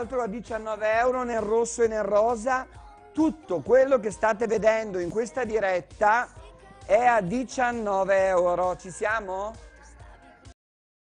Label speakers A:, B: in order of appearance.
A: Altro a 19 euro nel rosso e nel rosa. Tutto quello che state vedendo in questa diretta è a 19 euro. Ci siamo?